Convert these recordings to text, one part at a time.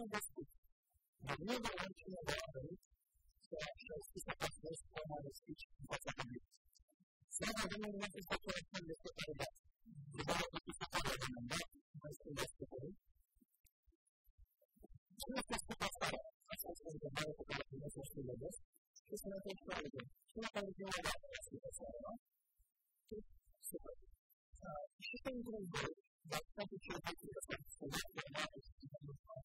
doing this, the real direction of gravity, so actually, it's a first of speech in what's happening. So, I'm to make this a first time to that The body is the body of the neck, most of this is the body. the body, of the body, that's the body. This is the body that, the body of the body. So, the body, that's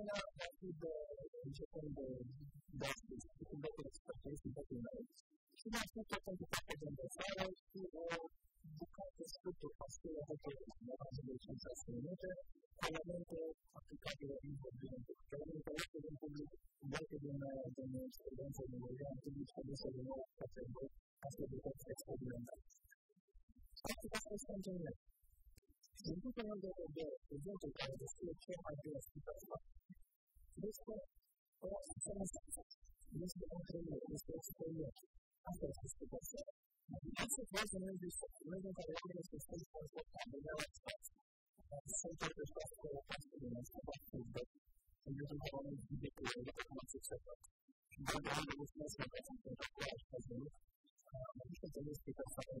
una dosis de, de, de, un poco Și m-am în public, cu elemente Просто разница называется. Если он тренер, если он тренер, авторский спортсмен, Значит, важно найти что-то. Нужно подойти к тому, что он обладает спортом. Если только что такое пастырь, он собак и нужно выполнять великую или какую-то цифру. Тогда он будет смысл в этом контактуальном казино. это есть какая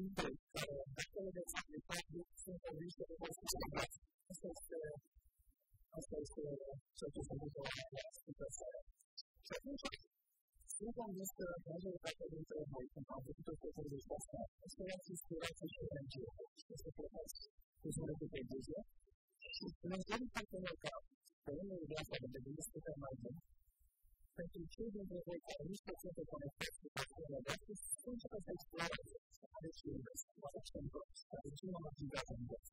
Então, aquela versão de fato, sem a lista de possibilidades, essas essas certidões ou as situações. Se a gente tem uma lista mais elevada de trabalho com a vida que eu vou passar, as crianças que eu acho grande, as pessoas que eu vou ter que dizer, mas ele está colocado, tem um lugar para a lista de trabalho, sentido de referência sobre a participação da nossa cultura sexual, partidas, corações, partindo uma atividade de Deus.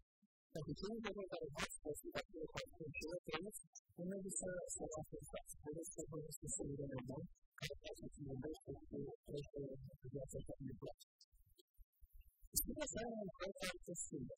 A cultura da verdade da cidade com a cultura trans, uma edição das nossas partes, sobre a especialidade da mão, da nossa comunidade. Explicação é uma coisa acessível,